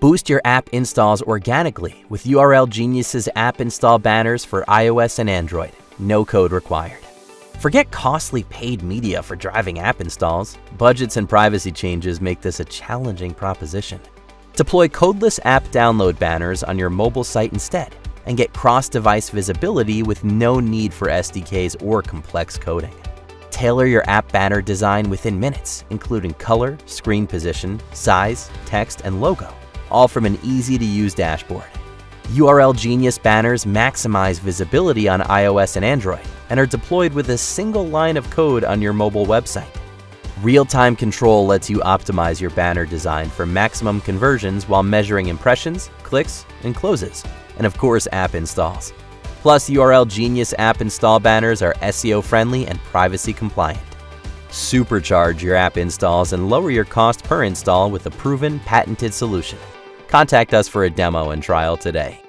Boost your app installs organically with URLgenius's app install banners for iOS and Android. No code required. Forget costly paid media for driving app installs. Budgets and privacy changes make this a challenging proposition. Deploy codeless app download banners on your mobile site instead and get cross-device visibility with no need for SDKs or complex coding. Tailor your app banner design within minutes, including color, screen position, size, text, and logo all from an easy-to-use dashboard. URLgenius banners maximize visibility on iOS and Android and are deployed with a single line of code on your mobile website. Real-time control lets you optimize your banner design for maximum conversions while measuring impressions, clicks, and closes, and of course app installs. Plus, URLgenius app install banners are SEO friendly and privacy compliant. Supercharge your app installs and lower your cost per install with a proven patented solution. Contact us for a demo and trial today.